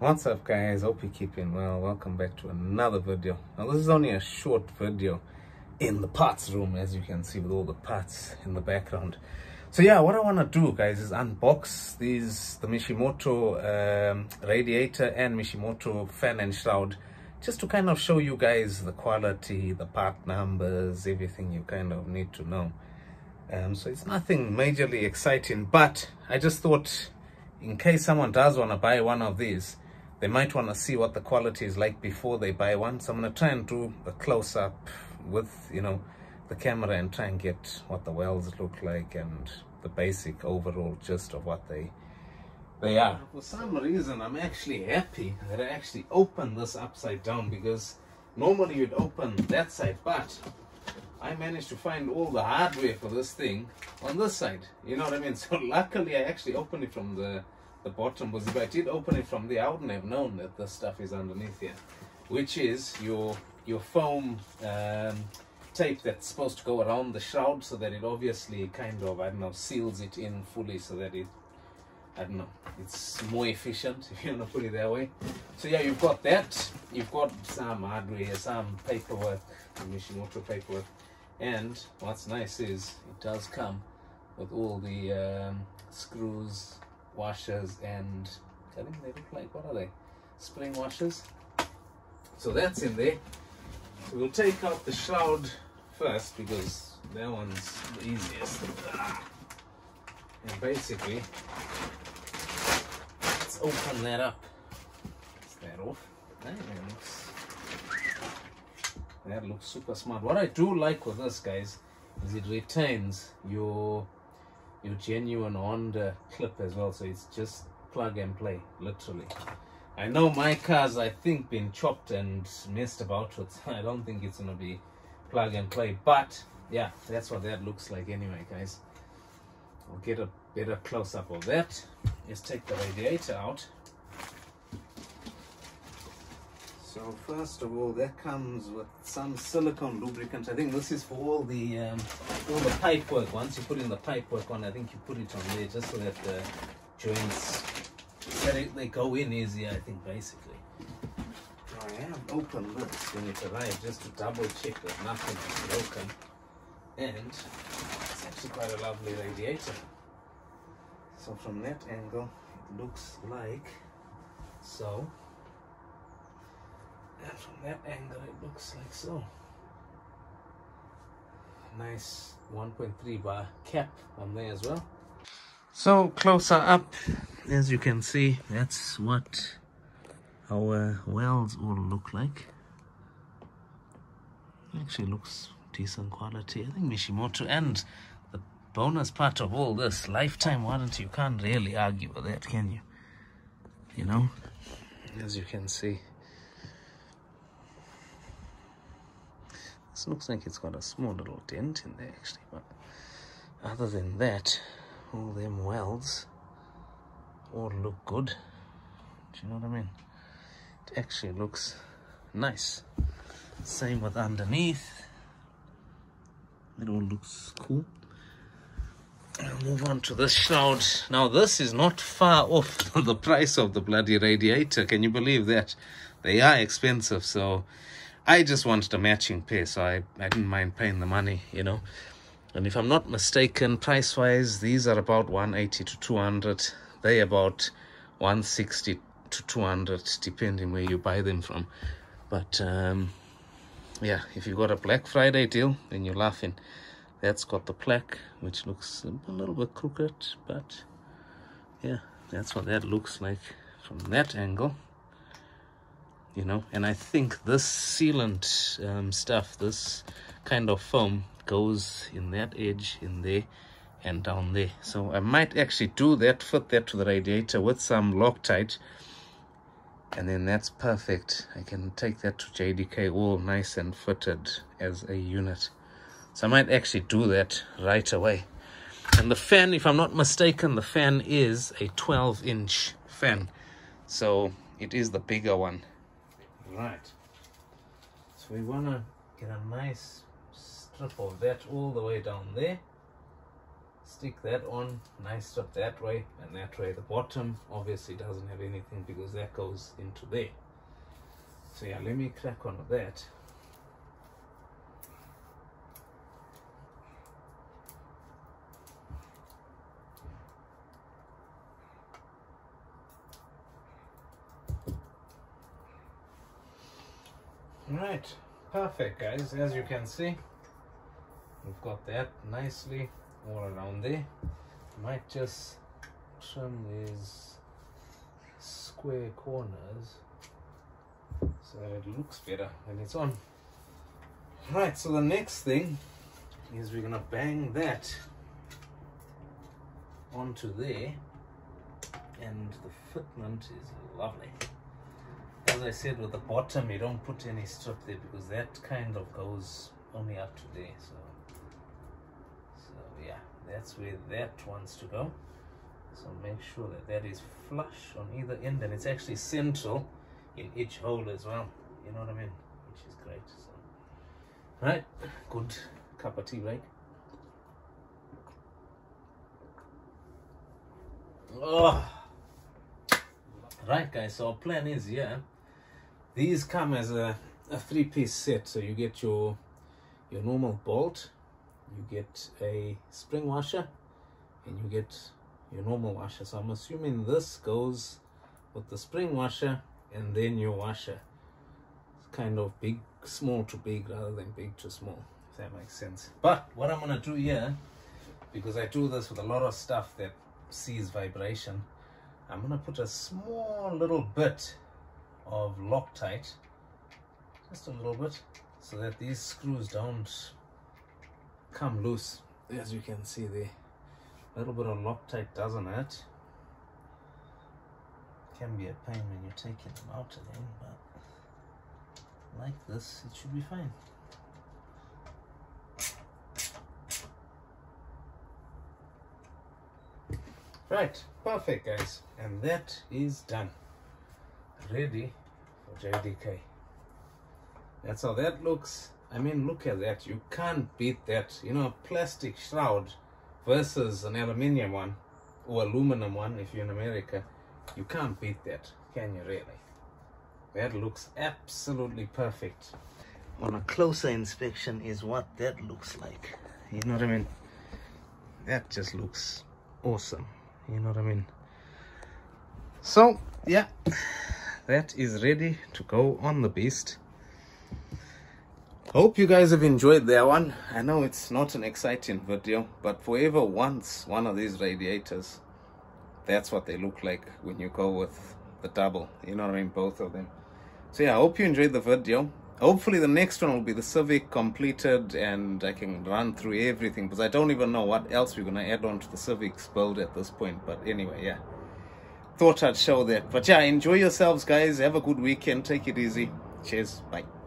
What's up guys, hope you're keeping well. Welcome back to another video. Now this is only a short video in the parts room as you can see with all the parts in the background. So yeah, what I want to do guys is unbox these, the Mishimoto um, radiator and Mishimoto fan and shroud just to kind of show you guys the quality, the part numbers, everything you kind of need to know. Um, so it's nothing majorly exciting, but I just thought in case someone does want to buy one of these, they might want to see what the quality is like before they buy one. So I'm going to try and do a close-up with, you know, the camera and try and get what the welds look like and the basic overall gist of what they they are. For some reason, I'm actually happy that I actually opened this upside down because normally you'd open that side, but I managed to find all the hardware for this thing on this side. You know what I mean? So luckily, I actually opened it from the the bottom was if I did open it from there I wouldn't have known that the stuff is underneath here which is your your foam um, tape that's supposed to go around the shroud so that it obviously kind of I don't know seals it in fully so that it I don't know it's more efficient if you want to put it that way. So yeah you've got that. You've got some hardware some paperwork Mishimoto paperwork. And what's nice is it does come with all the um, screws washers and I think they look like what are they? Spring washers so that's in there. So we'll take out the shroud first because that one's the easiest. And basically let's open that up. That off? That looks that looks super smart. What I do like with this guys is it retains your your genuine Honda clip as well. So it's just plug and play, literally. I know my car's, I think, been chopped and messed about with. I don't think it's going to be plug and play. But, yeah, that's what that looks like anyway, guys. I'll get a better close-up of that. Let's take the radiator out. So first of all, that comes with some silicone lubricant. I think this is for all the um, all the pipe work. Once you put in the pipe work on, I think you put it on there just so that the joints it, they go in easier. I think basically. I have opened this when it arrived just to double check that nothing is broken, and it's actually quite a lovely radiator. So from that angle, it looks like so. And from that angle, it looks like so. Nice 1.3 bar cap on there as well. So closer up, as you can see, that's what our welds all look like. Actually looks decent quality. I think Mishimoto and the bonus part of all this, lifetime warranty, you can't really argue with that, can you? You know, as you can see. This looks like it's got a small little dent in there actually, but other than that, all them welds all look good. Do you know what I mean? It actually looks nice. Same with underneath. It all looks cool. I'll move on to this shroud. Now this is not far off the price of the bloody radiator. Can you believe that? They are expensive, so I just wanted a matching pair, so I, I didn't mind paying the money, you know. And if I'm not mistaken, price-wise, these are about 180 to 200. They about 160 to 200, depending where you buy them from. But, um, yeah, if you got a Black Friday deal, then you're laughing. That's got the plaque, which looks a little bit crooked, but, yeah, that's what that looks like from that angle you know? And i think this sealant um, stuff this kind of foam goes in that edge in there and down there. So i might actually do that fit that to the radiator with some loctite and then that's perfect. I can take that to jdk all nice and fitted as a unit. So i might actually do that right away. And the fan if i'm not mistaken the fan is a 12 inch fan. So it is the bigger one right. So we want to get a nice strip of that all the way down there. Stick that on nice strip that way and that way the bottom obviously doesn't have anything because that goes into there. So yeah let me crack on with that Right, perfect guys, as you can see, we've got that nicely all around there. Might just trim these square corners so that it looks better when it's on. Right, so the next thing is we're gonna bang that onto there and the fitment is lovely as I said with the bottom you don't put any strip there because that kind of goes only up to there so. So yeah that's where that wants to go. So make sure that that is flush on either end and it's actually central in each hole as well. You know what I mean? Which is great so. Right good cup of tea right oh. Right guys so our plan is yeah these come as a, a three-piece set. So you get your your normal bolt you get a spring washer and you get your normal washer. So i'm assuming this goes with the spring washer and then your washer. It's kind of big small to big rather than big to small if that makes sense. But what i'm going to do here because i do this with a lot of stuff that sees vibration i'm going to put a small little bit of Loctite. Just a little bit so that these screws don't come loose. As you can see there a little bit of Loctite doesn't it. Can be a pain when you're taking them out again but like this it should be fine. Right perfect guys. And that is done. Ready JDK. That's how that looks. I mean, look at that. You can't beat that. You know, a plastic shroud versus an aluminium one or aluminum one if you're in America. You can't beat that, can you really? That looks absolutely perfect. On a closer inspection is what that looks like. You know what I mean? That just looks awesome. You know what I mean? So, yeah that is ready to go on the beast. Hope you guys have enjoyed that one. I know it's not an exciting video but whoever wants one of these radiators that's what they look like when you go with the double. You know what i mean? Both of them. So yeah i hope you enjoyed the video. Hopefully the next one will be the civic completed and i can run through everything because i don't even know what else we're going to add on to the civic's build at this point. But anyway yeah thought I'd show that. But yeah, enjoy yourselves, guys. Have a good weekend. Take it easy. Cheers. Bye.